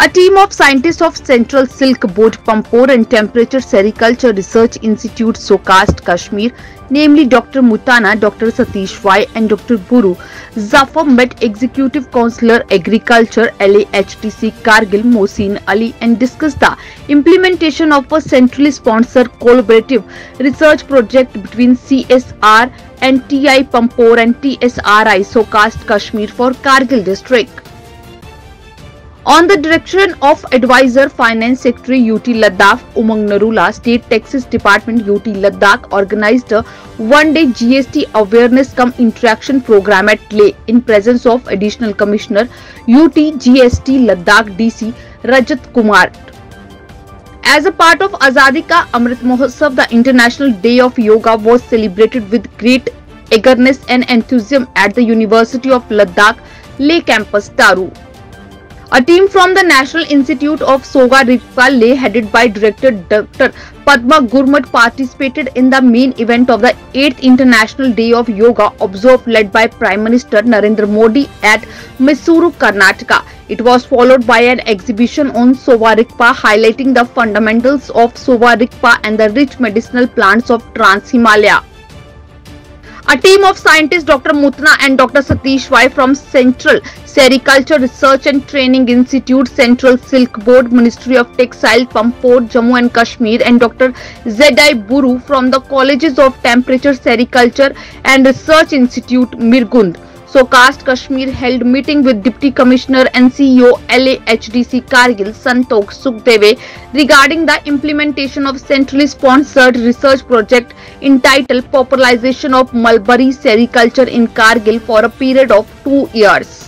A team of scientists of Central Silk Board Pampore and Temperate Sericulture Research Institute SKUAST Kashmir, namely Dr. Mutana, Dr. Satish Y and Dr. Buru Zafar met Executive Councillor Agriculture LAHDC Kargil Mohsin Ali and discussed the implementation of a centrally sponsored collaborative research project between CSR and TI Pampore and TSRI SKUAST Kashmir for Kargil district. On the direction of Advisor Finance Secretary UT Ladakh Umang Narula, State Taxes Department UT Ladakh organized a one-day GST awareness cum interaction program at Leh in presence of Additional Commissioner UT GST Ladakh DC Rajat Kumar. As a part of Azadi Ka Amrit Mahotsav, the International Day of Yoga was celebrated with great eagerness and enthusiasm at the University of Ladakh Leh campus Taru. A team from the National Institute of Sowa Rigpa Leh headed by Director Dr. Padma Gurmat participated in the main event of the 8th International Day of Yoga observed led by Prime Minister Narendra Modi at Mysuru, Karnataka. It was followed by an exhibition on Sowa Rigpa highlighting the fundamentals of Sowa Rigpa and the rich medicinal plants of Trans Himalaya. A team of scientists Dr. Mutna and Dr. Satish Y from Central Sericulture Research and Training Institute, Central Silk Board, Ministry of Textile, Pampore, Jammu and Kashmir and Dr. Zedai Buru from the Colleges of Temperate Sericulture and Research Institute, Mirgund. SKUAST Kashmir held meeting with Deputy Commissioner and CEO LAHDC Kargil Santokh Sukhdeve regarding the implementation of centrally sponsored research project entitled Popularization of Mulberry Sericulture in Kargil for a period of two years.